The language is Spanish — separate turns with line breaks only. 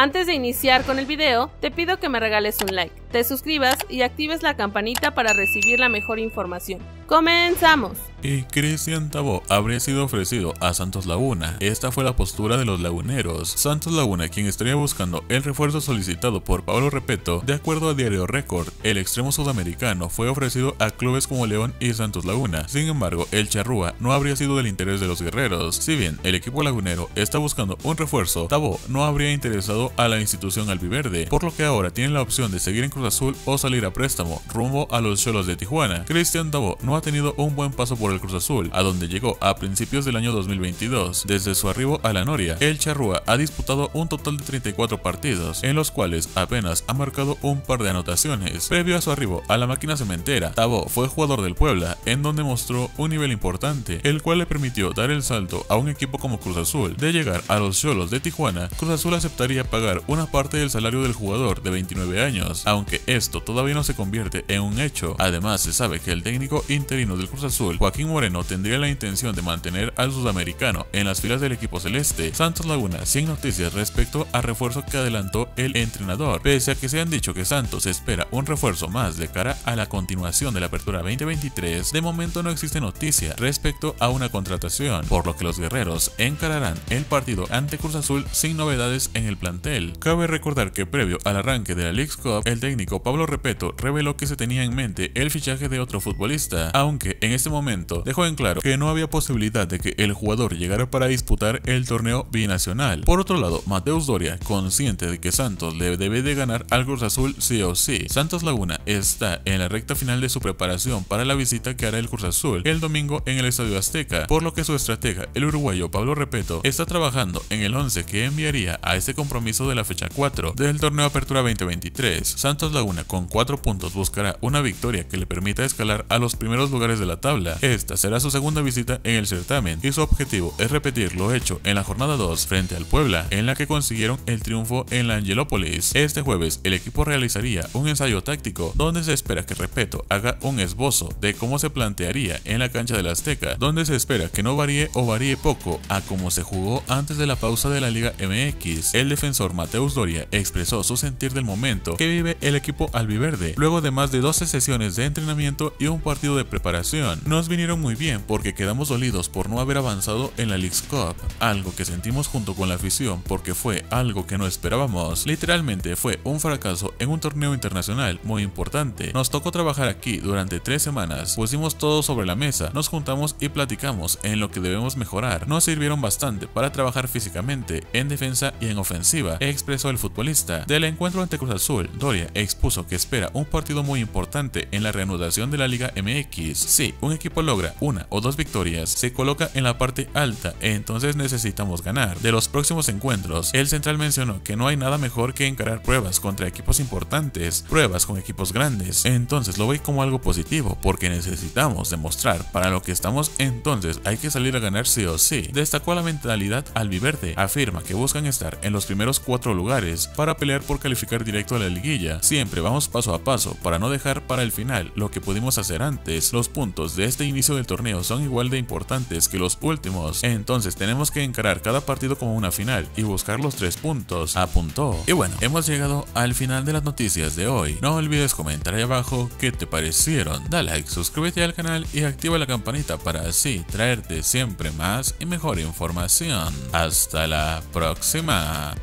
Antes de iniciar con el video, te pido que me regales un like, te suscribas y actives la campanita para recibir la mejor información. ¡Comenzamos!
Y Cristian Tabó habría sido ofrecido a Santos Laguna. Esta fue la postura de los laguneros. Santos Laguna, quien estaría buscando el refuerzo solicitado por Pablo Repeto, de acuerdo a Diario Record, el extremo sudamericano fue ofrecido a clubes como León y Santos Laguna. Sin embargo, el Charrúa no habría sido del interés de los guerreros. Si bien el equipo lagunero está buscando un refuerzo, Tabó no habría interesado a la institución albiverde, por lo que ahora tiene la opción de seguir en Cruz Azul o salir a préstamo rumbo a los Cholos de Tijuana. Cristian Tabó no ha tenido un buen paso por el Cruz Azul, a donde llegó a principios del año 2022. Desde su arribo a la Noria, el Charrúa ha disputado un total de 34 partidos, en los cuales apenas ha marcado un par de anotaciones. Previo a su arribo a la máquina cementera, Tabo fue jugador del Puebla, en donde mostró un nivel importante, el cual le permitió dar el salto a un equipo como Cruz Azul. De llegar a los Cholos de Tijuana, Cruz Azul aceptaría pagar una parte del salario del jugador de 29 años, aunque esto todavía no se convierte en un hecho. Además, se sabe que el técnico interino del Cruz Azul, Joaquín Moreno, tendría la intención de mantener al sudamericano en las filas del equipo celeste. Santos Laguna sin noticias respecto al refuerzo que adelantó el entrenador, pese a que se han dicho que Santos espera un refuerzo más de cara a la continuación de la apertura 2023, de momento no existe noticia respecto a una contratación, por lo que los guerreros encararán el partido ante Cruz Azul sin novedades en el plantel. Cabe recordar que previo al arranque de la League Cup, el técnico Pablo Repeto reveló que se tenía en mente el fichaje de otro futbolista, aunque en este momento dejó en claro que no había posibilidad de que el jugador llegara para disputar el torneo binacional. Por otro lado, Mateus Doria, consciente de que Santos le debe de ganar al Cruz Azul sí o sí. Santos Laguna está en la recta final de su preparación para la visita que hará el Cruz Azul el domingo en el Estadio Azteca, por lo que su estratega, el uruguayo Pablo Repeto, está trabajando en el 11 que enviaría a este compromiso de la fecha 4 del torneo Apertura 2023. Santos Laguna con 4 puntos buscará una victoria que le permita escalar a los primeros lugares de la tabla. Esta será su segunda visita en el certamen y su objetivo es repetir lo hecho en la jornada 2 frente al Puebla, en la que consiguieron el triunfo en la Angelópolis. Este jueves el equipo realizaría un ensayo táctico donde se espera que Repeto haga un esbozo de cómo se plantearía en la cancha del Azteca, donde se espera que no varíe o varíe poco a cómo se jugó antes de la pausa de la Liga MX. El defensor Mateus Doria expresó su sentir del momento que vive el equipo albiverde luego de más de 12 sesiones de entrenamiento y un partido de preparación. Nos vinieron muy bien porque quedamos dolidos por no haber avanzado en la League's Cup, algo que sentimos junto con la afición porque fue algo que no esperábamos. Literalmente fue un fracaso en un torneo internacional muy importante. Nos tocó trabajar aquí durante tres semanas, pusimos todo sobre la mesa, nos juntamos y platicamos en lo que debemos mejorar. Nos sirvieron bastante para trabajar físicamente, en defensa y en ofensiva, expresó el futbolista. Del encuentro ante Cruz Azul, Doria expuso que espera un partido muy importante en la reanudación de la Liga MX. Si un equipo logra una o dos victorias, se coloca en la parte alta, entonces necesitamos ganar. De los próximos encuentros, el central mencionó que no hay nada mejor que encarar pruebas contra equipos importantes, pruebas con equipos grandes. Entonces lo ve como algo positivo, porque necesitamos demostrar para lo que estamos, entonces hay que salir a ganar sí o sí. Destacó la mentalidad albiverde, afirma que buscan estar en los primeros cuatro lugares para pelear por calificar directo a la liguilla. Siempre vamos paso a paso para no dejar para el final lo que pudimos hacer antes. Los puntos de este inicio del torneo son igual de importantes que los últimos, entonces tenemos que encarar cada partido como una final y buscar los tres puntos, apuntó. Y bueno, hemos llegado al final de las noticias de hoy. No olvides comentar ahí abajo qué te parecieron. Da like, suscríbete al canal y activa la campanita para así traerte siempre más y mejor información. Hasta la próxima.